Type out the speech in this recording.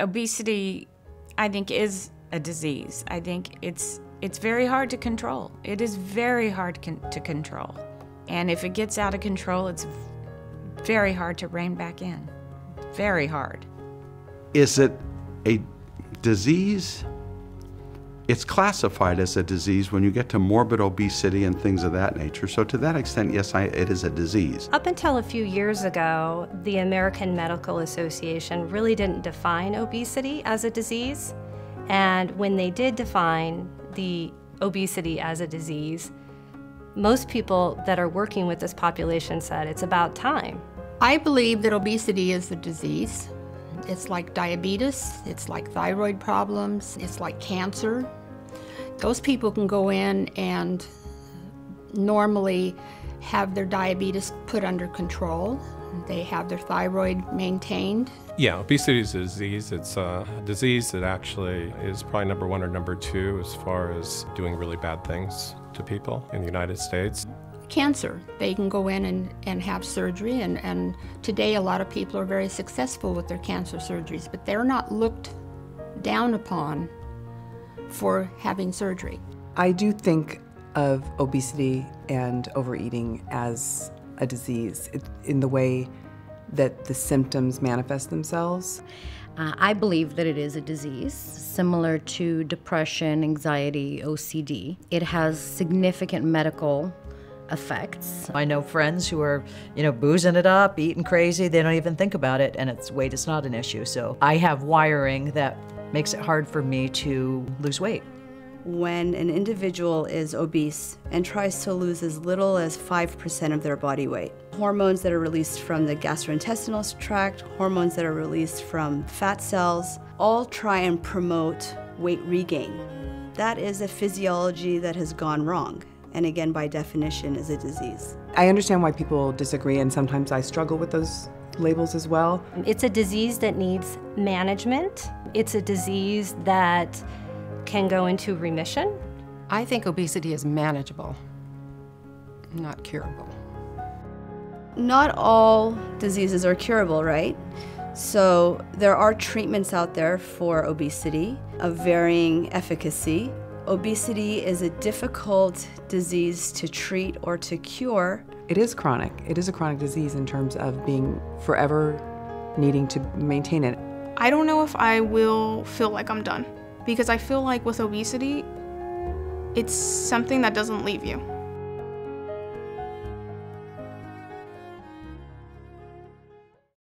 obesity, I think, is a disease. I think it's it's very hard to control. It is very hard con to control, and if it gets out of control, it's very hard to rein back in. Very hard. Is it a disease? It's classified as a disease when you get to morbid obesity and things of that nature. So, to that extent, yes, I, it is a disease. Up until a few years ago, the American Medical Association really didn't define obesity as a disease. And when they did define the obesity as a disease, most people that are working with this population said it's about time. I believe that obesity is a disease. It's like diabetes, it's like thyroid problems, it's like cancer. Those people can go in and normally have their diabetes put under control. They have their thyroid maintained. Yeah, obesity is a disease. It's a disease that actually is probably number one or number two as far as doing really bad things to people in the United States. Cancer, they can go in and, and have surgery, and, and today a lot of people are very successful with their cancer surgeries, but they're not looked down upon for having surgery. I do think of obesity and overeating as a disease in the way that the symptoms manifest themselves. Uh, I believe that it is a disease similar to depression, anxiety, OCD. It has significant medical effects. I know friends who are, you know, boozing it up, eating crazy, they don't even think about it, and it's weight is not an issue. So I have wiring that makes it hard for me to lose weight. When an individual is obese and tries to lose as little as 5% of their body weight, hormones that are released from the gastrointestinal tract, hormones that are released from fat cells, all try and promote weight regain. That is a physiology that has gone wrong and again, by definition, is a disease. I understand why people disagree, and sometimes I struggle with those labels as well. It's a disease that needs management. It's a disease that can go into remission. I think obesity is manageable, not curable. Not all diseases are curable, right? So there are treatments out there for obesity of varying efficacy. Obesity is a difficult disease to treat or to cure. It is chronic. It is a chronic disease in terms of being forever needing to maintain it. I don't know if I will feel like I'm done because I feel like with obesity, it's something that doesn't leave you.